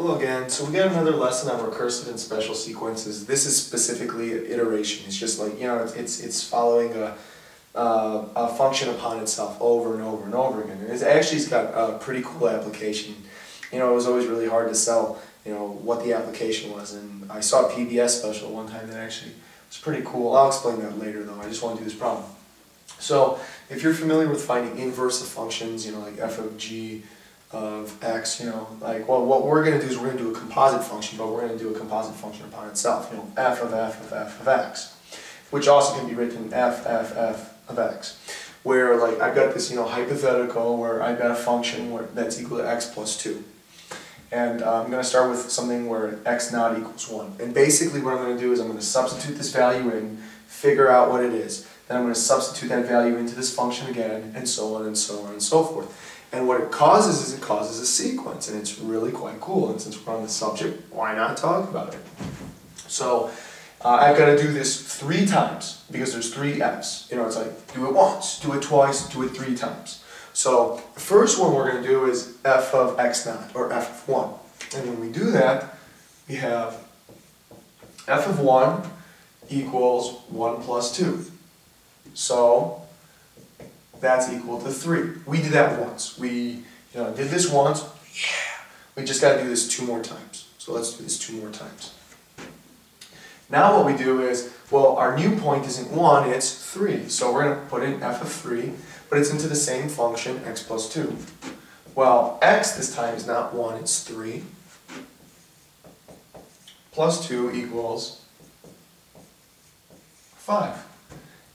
Hello again. So we got another lesson on recursive and special sequences. This is specifically iteration. It's just like, you know, it's, it's, following a, uh, a function upon itself over and over and over again. And it's actually it's got a pretty cool application. You know, it was always really hard to sell, you know, what the application was. And I saw a PBS special one time that actually was pretty cool. I'll explain that later though. I just want to do this problem. So if you're familiar with finding inverse of functions, you know, like f of g, of x, you know, like, well, what we're going to do is we're going to do a composite function, but we're going to do a composite function upon itself, you know, f of f of f of x, which also can be written f, f, f of x, where, like, I've got this, you know, hypothetical where I've got a function where that's equal to x plus 2. And uh, I'm going to start with something where x naught equals 1. And basically what I'm going to do is I'm going to substitute this value in, figure out what it is. Then I'm going to substitute that value into this function again, and so on and so on and so forth. And what it causes is it causes a sequence, and it's really quite cool. And since we're on the subject, why not talk about it? So uh, I've got to do this three times because there's three f's. You know, it's like do it once, do it twice, do it three times. So the first one we're going to do is f of x naught, or f of 1. And when we do that, we have f of 1 equals 1 plus 2. So that's equal to 3. We did that once. We you know, did this once. Yeah. We just got to do this two more times. So let's do this two more times. Now what we do is, well, our new point isn't 1, it's 3. So we're going to put in f of 3, but it's into the same function, x plus 2. Well, x this time is not 1, it's 3. Plus 2 equals 5.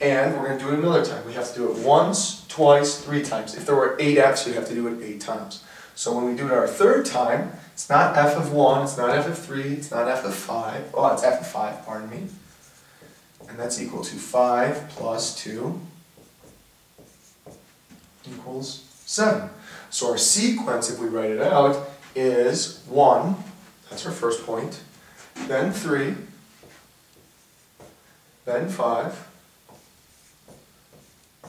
And we're going to do it another time. We have to do it once, twice, three times. If there were eight f's, you'd have to do it eight times. So when we do it our third time, it's not f of 1, it's not f of 3, it's not f of 5. Oh, it's f of 5, pardon me. And that's equal to 5 plus 2 equals 7. So our sequence, if we write it out, is 1, that's our first point, then 3, then 5,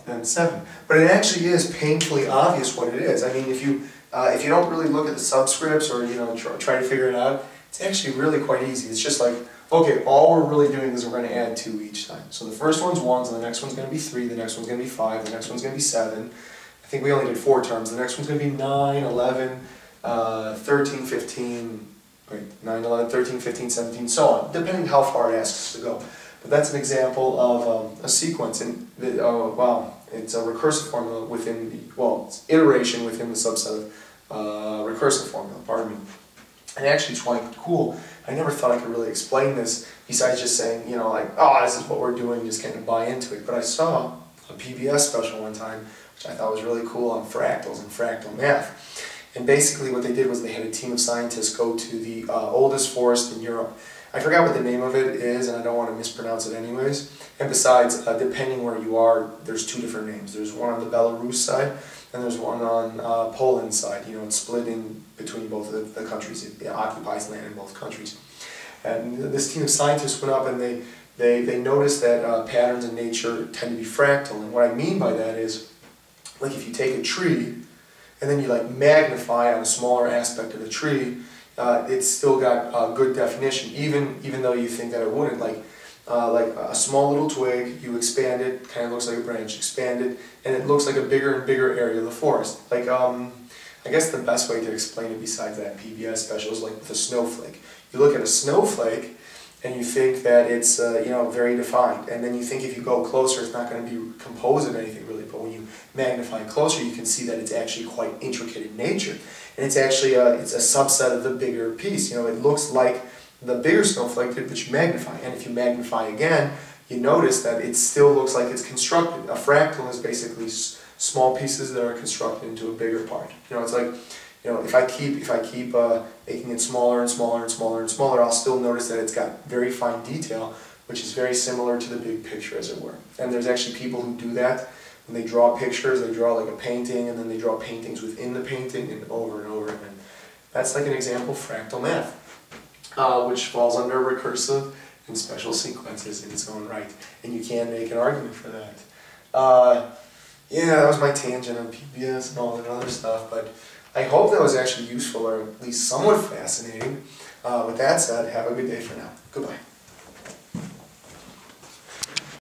than 7. But it actually is painfully obvious what it is. I mean, if you, uh, if you don't really look at the subscripts or, you know, try, try to figure it out, it's actually really quite easy. It's just like, okay, all we're really doing is we're going to add 2 each time. So the first one's 1, so the next one's going to be 3, the next one's going to be 5, the next one's going to be 7. I think we only did 4 terms. The next one's going to be 9, 11, uh, 13, 15, wait, 9, 11, 13, 15, 17, so on, depending how far it asks us to go. But that's an example of um, a sequence, and oh, wow, it's a recursive formula within the, well, it's iteration within the subset of uh, recursive formula, pardon me. And actually it's quite cool. I never thought I could really explain this besides just saying, you know, like, oh, this is what we're doing, just kind of buy into it. But I saw a PBS special one time, which I thought was really cool on fractals and fractal math. And basically what they did was they had a team of scientists go to the uh, oldest forest in Europe I forgot what the name of it is, and I don't want to mispronounce it anyways. And besides, uh, depending where you are, there's two different names. There's one on the Belarus side, and there's one on uh, Poland side. You know, it's split in between both the, the countries. It, it, occupies land in both countries. And this team of scientists went up and they, they, they noticed that uh, patterns in nature tend to be fractal. And what I mean by that is, like if you take a tree, and then you like magnify on a smaller aspect of the tree, uh, it's still got a good definition, even even though you think that it wouldn't. Like uh, like a small little twig, you expand it, kind of looks like a branch, expand it, and it looks like a bigger and bigger area of the forest. Like um, I guess the best way to explain it besides that PBS special is like with a snowflake. You look at a snowflake, and you think that it's uh, you know very defined, and then you think if you go closer, it's not going to be composed of anything really. When you magnify closer, you can see that it's actually quite intricate in nature and it's actually a, it's a subset of the bigger piece. You know, it looks like the bigger snowflake did, but you magnify. And if you magnify again, you notice that it still looks like it's constructed. A fractal is basically small pieces that are constructed into a bigger part. You know, it's like, you know, if I keep if I keep uh, making it smaller and smaller and smaller and smaller, I'll still notice that it's got very fine detail, which is very similar to the big picture, as it were. And there's actually people who do that when they draw pictures, they draw like a painting, and then they draw paintings within the painting, and over and over again. That's like an example fractal math, uh, which falls under recursive and special sequences in its own right. And you can make an argument for that. Uh, yeah, that was my tangent on PBS and all that other stuff, but I hope that was actually useful or at least somewhat fascinating. Uh, with that said, have a good day for now. Goodbye.